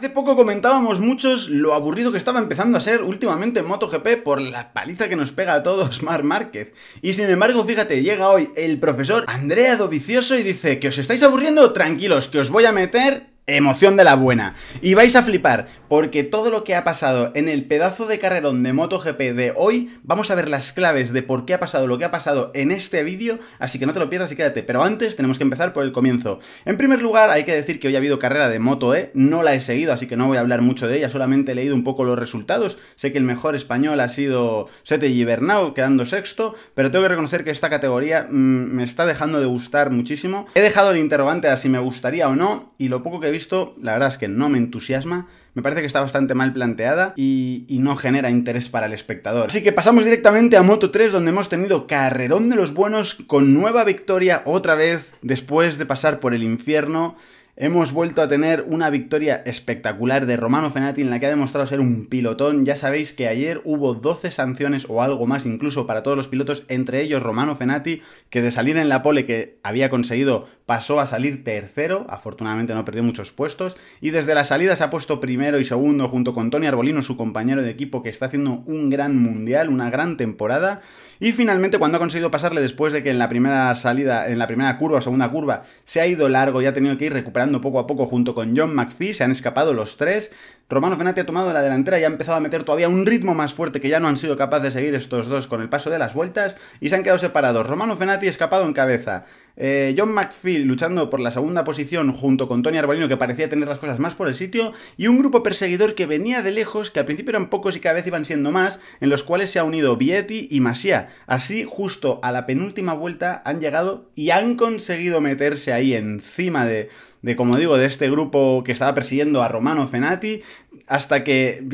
Hace poco comentábamos muchos lo aburrido que estaba empezando a ser últimamente MotoGP por la paliza que nos pega a todos Mar Márquez. Y sin embargo, fíjate, llega hoy el profesor Andrea Dovicioso y dice que os estáis aburriendo, tranquilos, que os voy a meter emoción de la buena. Y vais a flipar, porque todo lo que ha pasado en el pedazo de carrerón de MotoGP de hoy, vamos a ver las claves de por qué ha pasado lo que ha pasado en este vídeo, así que no te lo pierdas y quédate. Pero antes tenemos que empezar por el comienzo. En primer lugar, hay que decir que hoy ha habido carrera de Moto E, no la he seguido, así que no voy a hablar mucho de ella, solamente he leído un poco los resultados. Sé que el mejor español ha sido Sete Gibernau, quedando sexto, pero tengo que reconocer que esta categoría mm, me está dejando de gustar muchísimo. He dejado el interrogante a si me gustaría o no, y lo poco que he visto esto, la verdad es que no me entusiasma. Me parece que está bastante mal planteada y, y, no genera interés para el espectador. Así que pasamos directamente a Moto 3, donde hemos tenido carrerón de los buenos con nueva victoria otra vez después de pasar por el infierno. Hemos vuelto a tener una victoria espectacular de Romano Fenati en la que ha demostrado ser un pilotón. Ya sabéis que ayer hubo 12 sanciones o algo más incluso para todos los pilotos, entre ellos Romano Fenati, que de salir en la pole que había conseguido pasó a salir tercero, afortunadamente no perdió muchos puestos, y desde la salida se ha puesto primero y segundo junto con Tony Arbolino, su compañero de equipo, que está haciendo un gran mundial, una gran temporada. Y finalmente cuando ha conseguido pasarle después de que en la primera salida, en la primera curva o segunda curva, se ha ido largo y ha tenido que ir recuperando poco a poco junto con John McPhee, se han escapado los tres. Romano Fenati ha tomado la delantera y ha empezado a meter todavía un ritmo más fuerte que ya no han sido capaces de seguir estos dos con el paso de las vueltas y se han quedado separados. Romano Fenati escapado en cabeza. Eh, John McPhee luchando por la segunda posición junto con Tony Arbolino que parecía tener las cosas más por el sitio y un grupo perseguidor que venía de lejos, que al principio eran pocos y cada vez iban siendo más, en los cuales se ha unido Vietti y Masia. Así, justo a la penúltima vuelta han llegado y han conseguido meterse ahí encima de, de, como digo, de este grupo que estaba persiguiendo a Romano Fenati, hasta que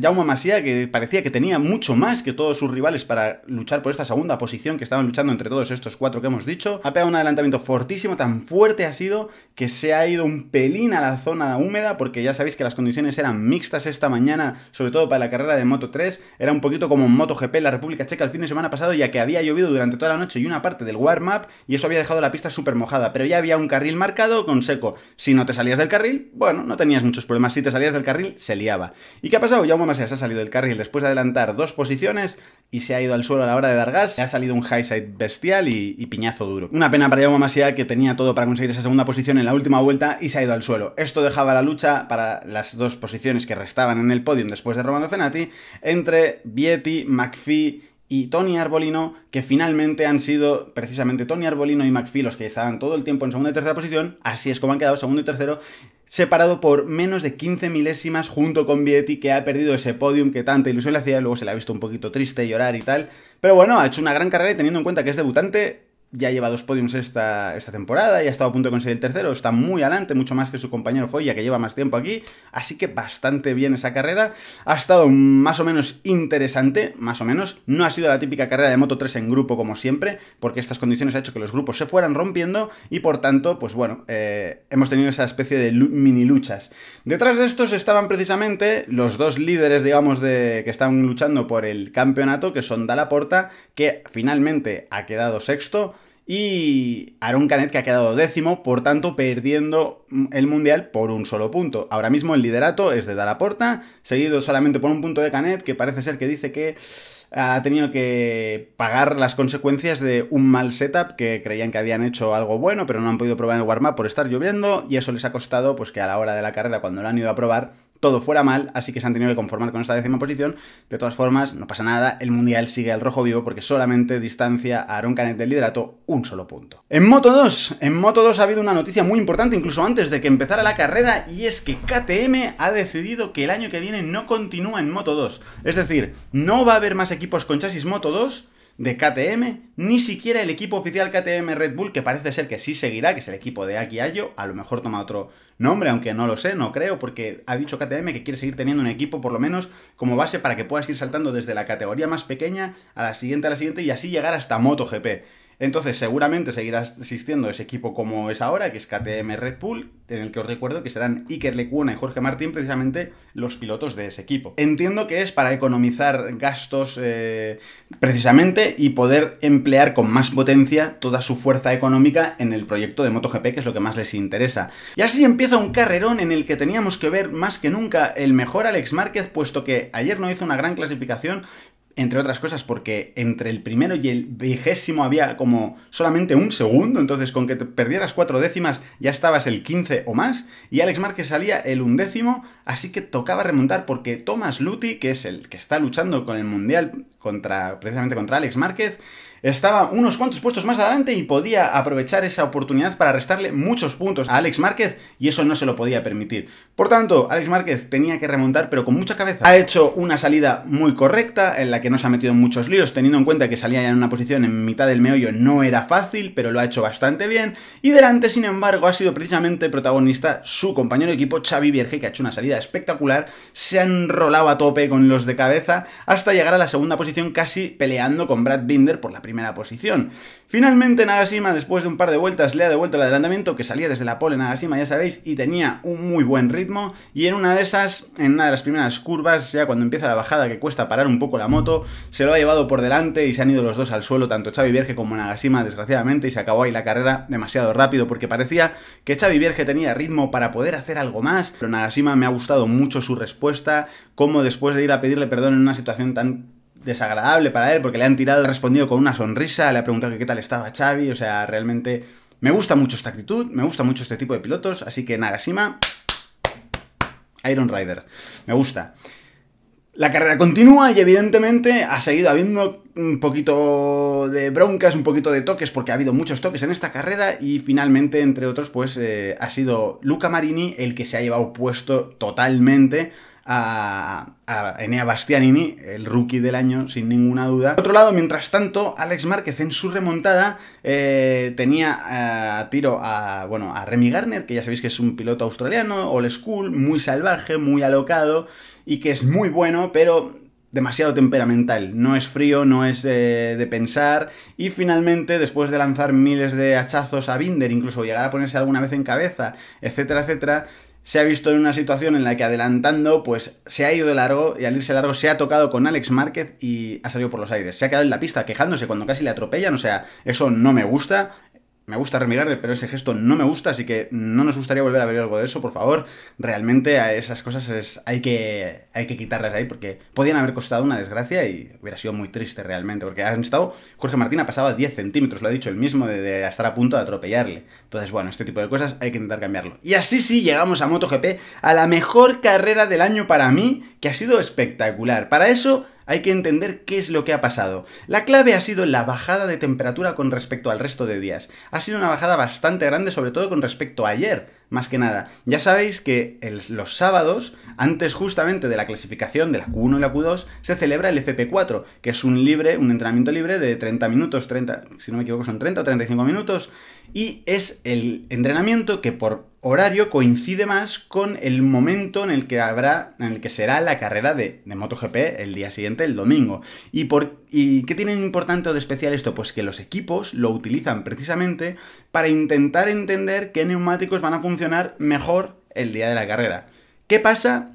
Jaume Masia, que parecía que tenía mucho más que todos sus rivales para luchar por esta segunda posición que estaban luchando entre todos estos cuatro que hemos dicho, ha pegado un adelantamiento fortísimo, tan fuerte ha sido que se ha ido un pelín a la zona húmeda, porque ya sabéis que las condiciones eran mixtas esta mañana, sobre todo para la carrera de Moto 3, era un poquito como MotoGP en la República Checa el fin de semana pasado, ya que había llovido durante toda la noche y una parte del warm-up, y eso había dejado la pista súper mojada, pero ya había un carril marcado con seco. Si no te salías del carril, bueno, no tenías muchos problemas. Si te salías del carril, se liaba. ¿Y qué ha pasado? Jaume Masia se ha salido del carril después de adelantar dos posiciones y se ha ido al suelo a la hora de dar gas. Ha salido un high side bestial y piñazo duro. Una pena para Jaume Masia que tenía todo para conseguir esa segunda posición en la última vuelta y se ha ido al suelo. Esto dejaba la lucha para las dos posiciones que restaban en el podium después de Romano Fenati entre Vietti, McPhee y Tony Arbolino, que finalmente han sido precisamente Tony Arbolino y McPhee los que estaban todo el tiempo en segunda y tercera posición, así es como han quedado segundo y tercero, separado por menos de 15 milésimas junto con Vietti, que ha perdido ese podium que tanta ilusión le hacía, luego se le ha visto un poquito triste, llorar y tal, pero bueno, ha hecho una gran carrera y teniendo en cuenta que es debutante, ya lleva dos podiums esta, esta temporada y ha estado a punto de conseguir el tercero, está muy adelante, mucho más que su compañero Foya, que lleva más tiempo aquí, así que bastante bien esa carrera, ha estado más o menos interesante, más o menos, no ha sido la típica carrera de Moto 3 en grupo como siempre, porque estas condiciones ha hecho que los grupos se fueran rompiendo y por tanto, pues bueno, eh, hemos tenido esa especie de mini luchas. Detrás de estos estaban precisamente los dos líderes, digamos, de que están luchando por el campeonato, que son Dalla Porta, que finalmente ha quedado sexto, y Aaron Canet que ha quedado décimo, por tanto perdiendo el mundial por un solo punto. Ahora mismo el liderato es de Dalaporta, seguido solamente por un punto de Canet, que parece ser que dice que ha tenido que pagar las consecuencias de un mal setup que creían que habían hecho algo bueno, pero no han podido probar el warm-up por estar lloviendo y eso les ha costado pues que a la hora de la carrera cuando lo han ido a probar todo fuera mal, así que se han tenido que conformar con esta décima posición. De todas formas, no pasa nada, el Mundial sigue al rojo vivo porque solamente distancia a Aaron Canet del liderato un solo punto. En Moto 2, en Moto 2 ha habido una noticia muy importante incluso antes de que empezara la carrera y es que KTM ha decidido que el año que viene no continúa en Moto 2. Es decir, no va a haber más equipos con chasis Moto 2 de KTM, ni siquiera el equipo oficial KTM Red Bull, que parece ser que sí seguirá, que es el equipo de Aki Ayo, a lo mejor toma otro nombre, aunque no lo sé, no creo, porque ha dicho KTM que quiere seguir teniendo un equipo por lo menos como base para que puedas ir saltando desde la categoría más pequeña a la siguiente, a la siguiente y así llegar hasta MotoGP. Entonces, seguramente seguirá existiendo ese equipo como es ahora, que es KTM Red Bull, en el que os recuerdo que serán Iker Lecuona y Jorge Martín precisamente los pilotos de ese equipo. Entiendo que es para economizar gastos eh, precisamente y poder emplear con más potencia toda su fuerza económica en el proyecto de MotoGP, que es lo que más les interesa. Y así empieza un carrerón en el que teníamos que ver más que nunca el mejor Alex Márquez, puesto que ayer no hizo una gran clasificación, entre otras cosas porque entre el primero y el vigésimo había como solamente un segundo, entonces con que te perdieras cuatro décimas ya estabas el 15 o más, y Alex Márquez salía el undécimo, así que tocaba remontar porque Thomas Luthi, que es el que está luchando con el Mundial contra, precisamente contra Alex Márquez, estaba unos cuantos puestos más adelante y podía aprovechar esa oportunidad para restarle muchos puntos a Alex Márquez y eso no se lo podía permitir. Por tanto, Alex Márquez tenía que remontar pero con mucha cabeza. Ha hecho una salida muy correcta en la que no se ha metido en muchos líos, teniendo en cuenta que salía ya en una posición en mitad del meollo no era fácil, pero lo ha hecho bastante bien. Y delante, sin embargo, ha sido precisamente protagonista su compañero de equipo Xavi Vierge, que ha hecho una salida espectacular, se ha enrolado a tope con los de cabeza hasta llegar a la segunda posición casi peleando con Brad Binder por la primera primera posición. Finalmente Nagashima, después de un par de vueltas, le ha devuelto el adelantamiento que salía desde la pole Nagashima, ya sabéis, y tenía un muy buen ritmo. Y en una de esas, en una de las primeras curvas, ya cuando empieza la bajada que cuesta parar un poco la moto, se lo ha llevado por delante y se han ido los dos al suelo, tanto Xavi Vierge como Nagashima, desgraciadamente, y se acabó ahí la carrera demasiado rápido porque parecía que Xavi Vierge tenía ritmo para poder hacer algo más. Pero Nagashima me ha gustado mucho su respuesta, como después de ir a pedirle perdón en una situación tan desagradable para él porque le han tirado, ha respondido con una sonrisa, le ha preguntado qué tal estaba Xavi, o sea, realmente me gusta mucho esta actitud, me gusta mucho este tipo de pilotos, así que Nagashima, Iron Rider, me gusta. La carrera continúa y evidentemente ha seguido habiendo un poquito de broncas, un poquito de toques, porque ha habido muchos toques en esta carrera y finalmente, entre otros, pues eh, ha sido Luca Marini el que se ha llevado puesto totalmente a, Enea Bastianini, el rookie del año, sin ninguna duda. Por otro lado, mientras tanto, Alex Márquez en su remontada eh, tenía eh, a tiro a, bueno, a Remy Garner, que ya sabéis que es un piloto australiano, old school, muy salvaje, muy alocado y que es muy bueno, pero demasiado temperamental, no es frío, no es de pensar y finalmente después de lanzar miles de hachazos a Binder, incluso llegar a ponerse alguna vez en cabeza, etcétera, etcétera, se ha visto en una situación en la que adelantando, pues se ha ido de largo y al irse largo se ha tocado con Alex Márquez y ha salido por los aires. Se ha quedado en la pista quejándose cuando casi le atropellan, o sea, eso no me gusta me gusta remigarle, pero ese gesto no me gusta, así que no nos gustaría volver a ver algo de eso, por favor. Realmente a esas cosas es, hay, que, hay que quitarlas de ahí porque podían haber costado una desgracia y hubiera sido muy triste realmente, porque han estado, Jorge Martín ha pasado a 10 centímetros, lo ha dicho él mismo, de, estar a punto de atropellarle. Entonces, bueno, este tipo de cosas hay que intentar cambiarlo. Y así sí llegamos a MotoGP, a la mejor carrera del año para mí, que ha sido espectacular. Para eso hay que entender qué es lo que ha pasado. La clave ha sido la bajada de temperatura con respecto al resto de días. Ha sido una bajada bastante grande, sobre todo con respecto a ayer, más que nada. Ya sabéis que los sábados, antes justamente de la clasificación de la Q1 y la Q2, se celebra el FP4, que es un libre, un entrenamiento libre de 30 minutos, 30, si no me equivoco son 30 o 35 minutos, y es el entrenamiento que por horario coincide más con el momento en el que habrá, en el que será la carrera de, de MotoGP el día siguiente, el domingo. ¿Y, por, ¿Y qué tiene de importante o de especial esto? Pues que los equipos lo utilizan precisamente para intentar entender qué neumáticos van a funcionar mejor el día de la carrera. ¿Qué pasa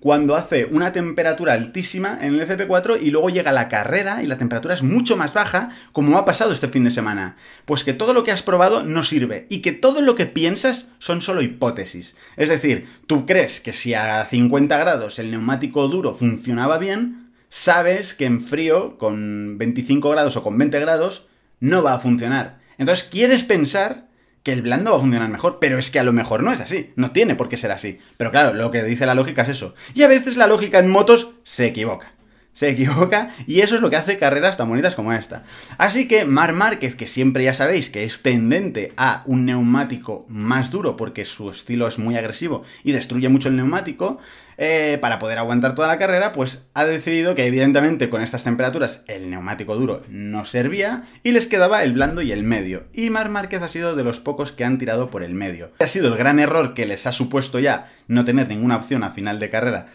cuando hace una temperatura altísima en el FP4 y luego llega la carrera y la temperatura es mucho más baja, como ha pasado este fin de semana. Pues que todo lo que has probado no sirve y que todo lo que piensas son solo hipótesis. Es decir, tú crees que si a 50 grados el neumático duro funcionaba bien, sabes que en frío, con 25 grados o con 20 grados, no va a funcionar. Entonces quieres pensar que el blando va a funcionar mejor, pero es que a lo mejor no es así, no tiene por qué ser así. Pero claro, lo que dice la lógica es eso. Y a veces la lógica en motos se equivoca se equivoca y eso es lo que hace carreras tan bonitas como esta. Así que Mar Márquez, que siempre ya sabéis que es tendente a un neumático más duro porque su estilo es muy agresivo y destruye mucho el neumático, eh, para poder aguantar toda la carrera, pues ha decidido que evidentemente con estas temperaturas el neumático duro no servía y les quedaba el blando y el medio. Y Mar Márquez ha sido de los pocos que han tirado por el medio. Ha sido el gran error que les ha supuesto ya no tener ninguna opción a final de carrera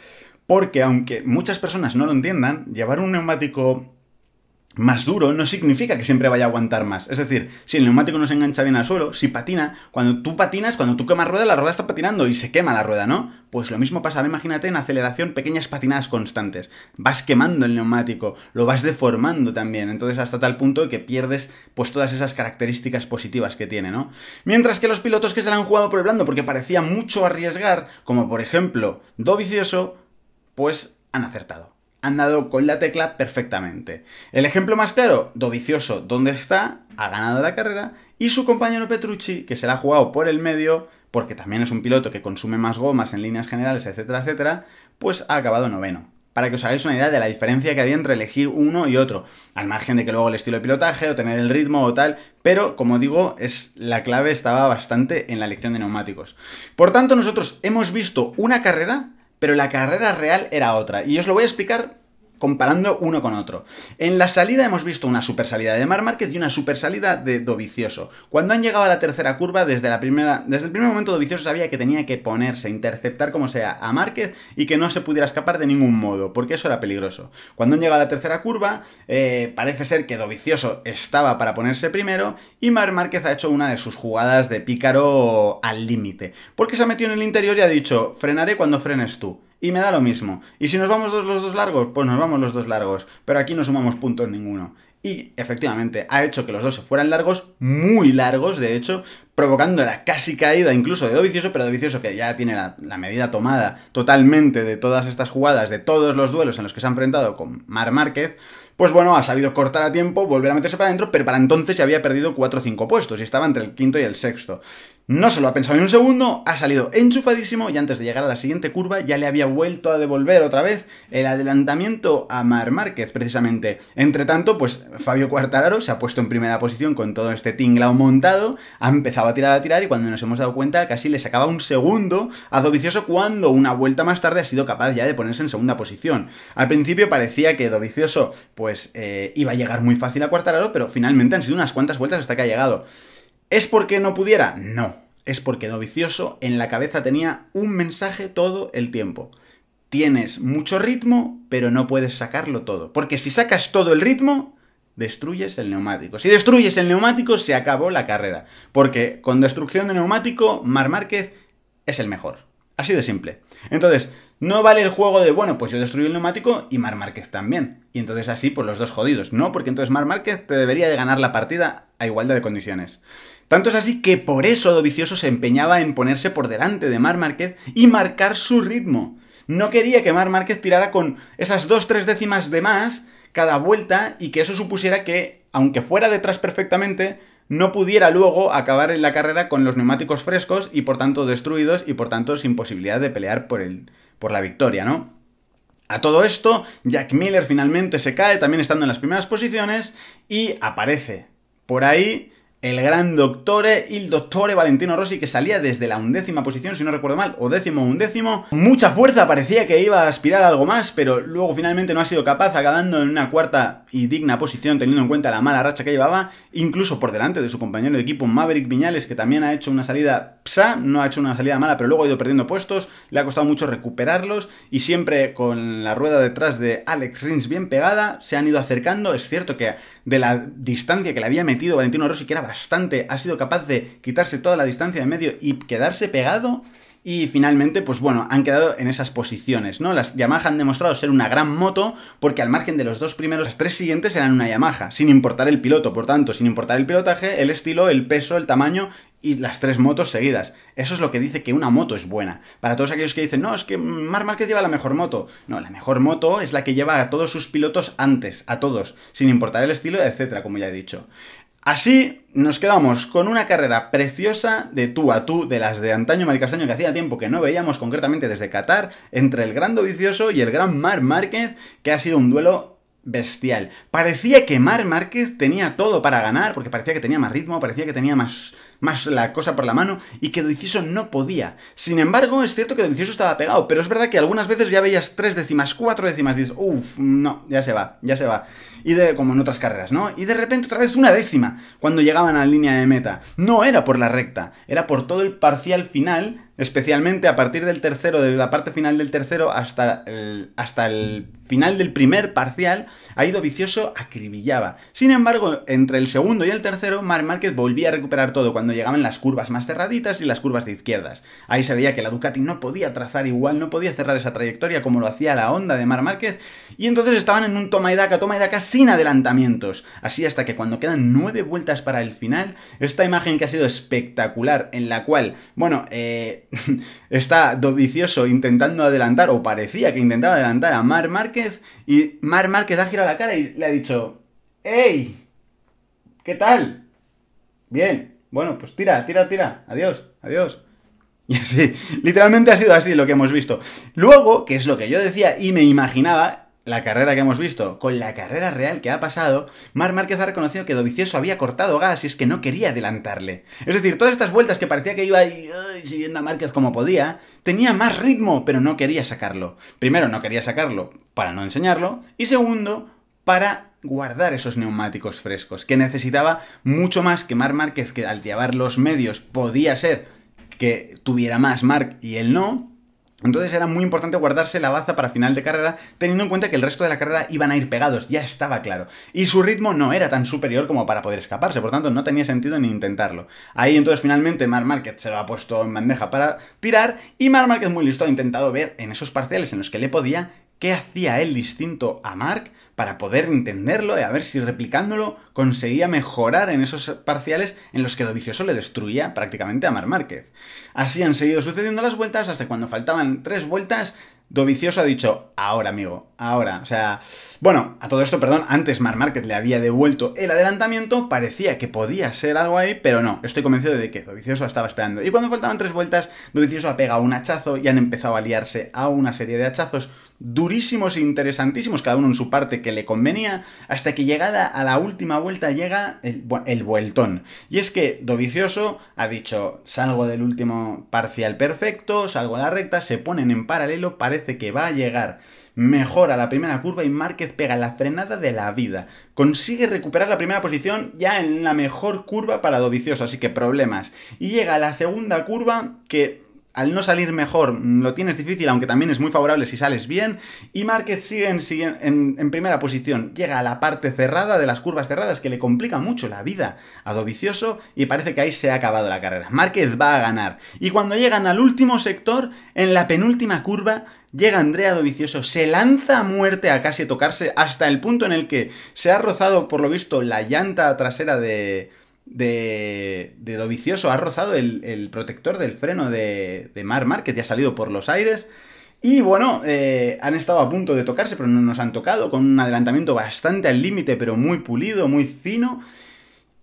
porque aunque muchas personas no lo entiendan, llevar un neumático más duro no significa que siempre vaya a aguantar más. Es decir, si el neumático no se engancha bien al suelo, si patina, cuando tú patinas, cuando tú quemas rueda, la rueda está patinando y se quema la rueda, ¿no? Pues lo mismo pasa, imagínate en aceleración, pequeñas patinadas constantes. Vas quemando el neumático, lo vas deformando también, entonces hasta tal punto que pierdes pues todas esas características positivas que tiene, ¿no? Mientras que los pilotos que se la han jugado por el blando porque parecía mucho arriesgar, como por ejemplo Dovicioso, pues han acertado han dado con la tecla perfectamente. El ejemplo más claro, Dovicioso, ¿dónde está? Ha ganado la carrera y su compañero Petrucci, que se la ha jugado por el medio, porque también es un piloto que consume más gomas en líneas generales, etcétera, etcétera, pues ha acabado noveno. Para que os hagáis una idea de la diferencia que había entre elegir uno y otro, al margen de que luego el estilo de pilotaje o tener el ritmo o tal, pero como digo, es la clave estaba bastante en la elección de neumáticos. Por tanto, nosotros hemos visto una carrera pero la carrera real era otra. Y os lo voy a explicar comparando uno con otro. En la salida hemos visto una super salida de Mar Márquez y una super salida de Dovicioso. Cuando han llegado a la tercera curva, desde, la primera, desde el primer momento Dovicioso sabía que tenía que ponerse, interceptar como sea a Márquez y que no se pudiera escapar de ningún modo, porque eso era peligroso. Cuando han llegado a la tercera curva, eh, parece ser que Dovicioso estaba para ponerse primero y Mar Márquez ha hecho una de sus jugadas de pícaro al límite, porque se ha metido en el interior y ha dicho, frenaré cuando frenes tú y me da lo mismo. Y si nos vamos los dos largos, pues nos vamos los dos largos, pero aquí no sumamos puntos ninguno. Y efectivamente ha hecho que los dos se fueran largos, muy largos de hecho, provocando la casi caída incluso de Dovicioso, pero Dovicioso que ya tiene la, la, medida tomada totalmente de todas estas jugadas, de todos los duelos en los que se ha enfrentado con Mar Márquez, pues bueno, ha sabido cortar a tiempo, volver a meterse para adentro, pero para entonces ya había perdido 4 o 5 puestos y estaba entre el quinto y el sexto. No se lo ha pensado ni un segundo, ha salido enchufadísimo y antes de llegar a la siguiente curva ya le había vuelto a devolver otra vez el adelantamiento a Mar Márquez, precisamente. Entre tanto, pues Fabio Cuartararo se ha puesto en primera posición con todo este tinglao montado, ha empezado a tirar a tirar y cuando nos hemos dado cuenta casi le sacaba un segundo a Dovicioso cuando una vuelta más tarde ha sido capaz ya de ponerse en segunda posición. Al principio parecía que Dovicioso pues eh, iba a llegar muy fácil a Cuartararo, pero finalmente han sido unas cuantas vueltas hasta que ha llegado. ¿Es porque no pudiera? No. Es porque Dovicioso en la cabeza tenía un mensaje todo el tiempo. Tienes mucho ritmo, pero no puedes sacarlo todo. Porque si sacas todo el ritmo, destruyes el neumático. Si destruyes el neumático, se acabó la carrera. Porque con destrucción de neumático, Mar Márquez es el mejor. Así de simple. Entonces, no vale el juego de, bueno, pues yo destruyo el neumático y Mar Márquez también. Y entonces así, pues los dos jodidos. No, porque entonces Mar Márquez te debería de ganar la partida a igualdad de condiciones. Tanto es así que por eso Dovicioso se empeñaba en ponerse por delante de Mar Márquez y marcar su ritmo. No quería que Mar Márquez tirara con esas dos, tres décimas de más cada vuelta y que eso supusiera que, aunque fuera detrás perfectamente, no pudiera luego acabar en la carrera con los neumáticos frescos y por tanto destruidos y por tanto sin posibilidad de pelear por, el, por la victoria, ¿no? A todo esto, Jack Miller finalmente se cae, también estando en las primeras posiciones, y aparece por ahí el gran doctore, el doctore Valentino Rossi, que salía desde la undécima posición, si no recuerdo mal, o décimo undécimo. Mucha fuerza, parecía que iba a aspirar a algo más, pero luego finalmente no ha sido capaz, acabando en una cuarta y digna posición, teniendo en cuenta la mala racha que llevaba, incluso por delante de su compañero de equipo Maverick Viñales, que también ha hecho una salida psa, no ha hecho una salida mala, pero luego ha ido perdiendo puestos, le ha costado mucho recuperarlos, y siempre con la rueda detrás de Alex Rins bien pegada, se han ido acercando. Es cierto que de la distancia que le había metido Valentino Rossi, que era bastante, ha sido capaz de quitarse toda la distancia de medio y quedarse pegado. Y finalmente, pues bueno, han quedado en esas posiciones, ¿no? Las Yamaha han demostrado ser una gran moto porque al margen de los dos primeros, las tres siguientes eran una Yamaha, sin importar el piloto, por tanto, sin importar el pilotaje, el estilo, el peso, el tamaño y las tres motos seguidas. Eso es lo que dice que una moto es buena. Para todos aquellos que dicen, no, es que Mar Márquez lleva la mejor moto. No, la mejor moto es la que lleva a todos sus pilotos antes, a todos, sin importar el estilo, etcétera, como ya he dicho. Así nos quedamos con una carrera preciosa de tú a tú de las de antaño Maricastaño que hacía tiempo que no veíamos concretamente desde Qatar entre el gran Vicioso y el gran Mar Márquez que ha sido un duelo bestial. Parecía que Mar Márquez tenía todo para ganar porque parecía que tenía más ritmo, parecía que tenía más, más la cosa por la mano y que Dovicioso no podía. Sin embargo, es cierto que Dovicioso estaba pegado, pero es verdad que algunas veces ya veías tres décimas, cuatro décimas, dices, uff, no, ya se va, ya se va. Y de, como en otras carreras, ¿no? Y de repente otra vez una décima cuando llegaban a la línea de meta. No era por la recta, era por todo el parcial final Especialmente a partir del tercero, de la parte final del tercero hasta el, hasta el final del primer parcial, ha ido vicioso acribillaba. Sin embargo, entre el segundo y el tercero, Marc Márquez volvía a recuperar todo cuando llegaban las curvas más cerraditas y las curvas de izquierdas. Ahí se veía que la Ducati no podía trazar igual, no podía cerrar esa trayectoria como lo hacía la Honda de Marc Márquez, y entonces estaban en un toma y daca, toma y daca sin adelantamientos. Así hasta que cuando quedan nueve vueltas para el final, esta imagen que ha sido espectacular, en la cual, bueno, eh, está Dovicioso intentando adelantar, o parecía que intentaba adelantar a Mar Márquez, y Mar Márquez ha girado la cara y le ha dicho, ¡Ey! ¿Qué tal? Bien, bueno, pues tira, tira, tira, adiós, adiós. Y así, literalmente ha sido así lo que hemos visto. Luego, que es lo que yo decía y me imaginaba, la carrera que hemos visto con la carrera real que ha pasado, Mar Márquez ha reconocido que Dovicioso había cortado gas y es que no quería adelantarle. Es decir, todas estas vueltas que parecía que iba siguiendo a Márquez como podía, tenía más ritmo, pero no quería sacarlo. Primero, no quería sacarlo para no enseñarlo, y segundo, para guardar esos neumáticos frescos, que necesitaba mucho más que Mar Márquez, que al llevar los medios podía ser que tuviera más Marc y él no, entonces era muy importante guardarse la baza para final de carrera, teniendo en cuenta que el resto de la carrera iban a ir pegados, ya estaba claro. Y su ritmo no era tan superior como para poder escaparse, por tanto no tenía sentido ni intentarlo. Ahí entonces finalmente Mar Márquez se lo ha puesto en bandeja para tirar, y Mar Márquez muy listo ha intentado ver en esos parciales en los que le podía qué hacía él distinto a Mark para poder entenderlo y a ver si replicándolo conseguía mejorar en esos parciales en los que Dovicioso le destruía prácticamente a Mar Márquez. Así han seguido sucediendo las vueltas hasta cuando faltaban tres vueltas Dovicioso ha dicho, ahora amigo, ahora. O sea, bueno, a todo esto, perdón, antes Mar Márquez le había devuelto el adelantamiento, parecía que podía ser algo ahí, pero no, estoy convencido de que Dovicioso estaba esperando. Y cuando faltaban tres vueltas, Dovicioso ha pegado un hachazo y han empezado a liarse a una serie de hachazos durísimos e interesantísimos, cada uno en su parte que le convenía, hasta que llegada a la última vuelta llega el, el vueltón. Y es que Dovicioso ha dicho, salgo del último parcial perfecto, salgo a la recta, se ponen en paralelo, parece que va a llegar mejor a la primera curva y Márquez pega la frenada de la vida. Consigue recuperar la primera posición ya en la mejor curva para Dovicioso, así que problemas. Y llega a la segunda curva que al no salir mejor mm, lo tienes difícil, aunque también es muy favorable si sales bien. Y Márquez sigue, en, primera posición. Llega a la parte cerrada de las curvas cerradas que le complica mucho la vida a Dovicioso y parece que ahí se ha acabado la carrera. Márquez va a ganar. Y cuando llegan al último sector, en la penúltima curva, llega Andrea Dovicioso, se lanza a muerte a casi tocarse hasta el punto en el que se ha rozado, por lo visto, la llanta trasera de de, de Dovicioso ha rozado el, protector del freno de, de Mar Márquez y ha salido por los aires. Y bueno, eh, han estado a punto de tocarse, pero no nos han tocado, con un adelantamiento bastante al límite, pero muy pulido, muy fino.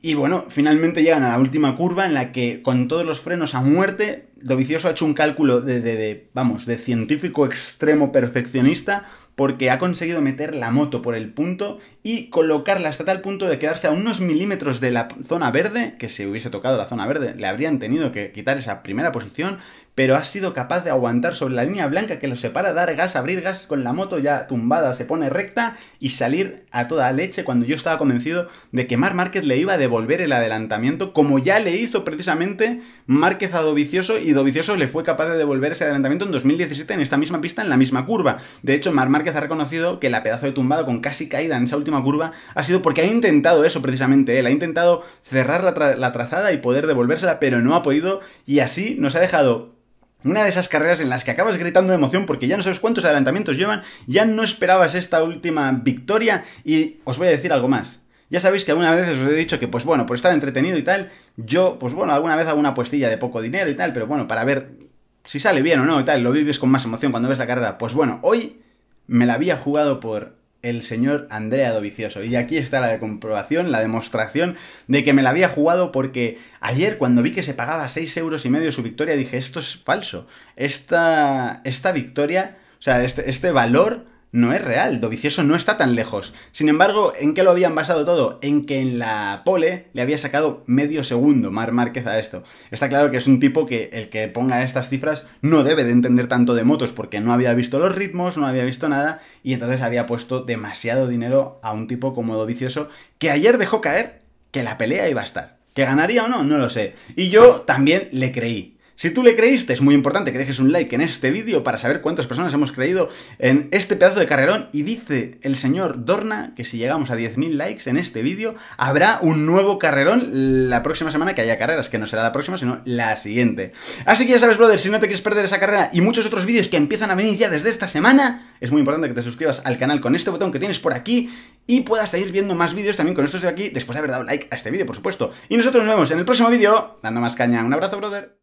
Y bueno, finalmente llegan a la última curva en la que con todos los frenos a muerte, Dovicioso ha hecho un cálculo de, de, de vamos, de científico extremo perfeccionista porque ha conseguido meter la moto por el punto y colocarla hasta tal punto de quedarse a unos milímetros de la zona verde, que si hubiese tocado la zona verde le habrían tenido que quitar esa primera posición, pero ha sido capaz de aguantar sobre la línea blanca que lo separa, dar gas, abrir gas con la moto ya tumbada, se pone recta y salir a toda leche cuando yo estaba convencido de que Mar Márquez le iba a devolver el adelantamiento, como ya le hizo precisamente Márquez a Dovicioso y Dovicioso le fue capaz de devolver ese adelantamiento en 2017 en esta misma pista, en la misma curva. De hecho, Mar Márquez ha reconocido que la pedazo de tumbada con casi caída en esa última curva ha sido porque ha intentado eso precisamente él, ha intentado cerrar la, la trazada y poder devolvérsela, pero no ha podido y así nos ha dejado una de esas carreras en las que acabas gritando de emoción porque ya no sabes cuántos adelantamientos llevan, ya no esperabas esta última victoria y os voy a decir algo más. Ya sabéis que alguna vez os he dicho que, pues bueno, por estar entretenido y tal, yo, pues bueno, alguna vez hago una puestilla de poco dinero y tal, pero bueno, para ver si sale bien o no y tal, lo vives con más emoción cuando ves la carrera. Pues bueno, hoy me la había jugado por el señor Andrea Dovicioso. Y aquí está la comprobación, la demostración de que me la había jugado porque ayer cuando vi que se pagaba 6 euros y medio su victoria dije, esto es falso. Esta, esta victoria, o sea, este, este valor no es real, Dovicioso no está tan lejos. Sin embargo, ¿en qué lo habían basado todo? En que en la pole le había sacado medio segundo Mar Márquez a esto. Está claro que es un tipo que el que ponga estas cifras no debe de entender tanto de motos porque no había visto los ritmos, no había visto nada y entonces había puesto demasiado dinero a un tipo como Dovicioso que ayer dejó caer que la pelea iba a estar. ¿Que ganaría o no? No lo sé. Y yo también le creí. Si tú le creíste, es muy importante que dejes un like en este vídeo para saber cuántas personas hemos creído en este pedazo de carrerón. Y dice el señor Dorna que si llegamos a 10.000 likes en este vídeo, habrá un nuevo carrerón la próxima semana que haya carreras, que no será la próxima, sino la siguiente. Así que ya sabes, brother, si no te quieres perder esa carrera y muchos otros vídeos que empiezan a venir ya desde esta semana, es muy importante que te suscribas al canal con este botón que tienes por aquí y puedas seguir viendo más vídeos también con estos de aquí, después de haber dado like a este vídeo, por supuesto. Y nosotros nos vemos en el próximo vídeo, dando más caña. Un abrazo, brother.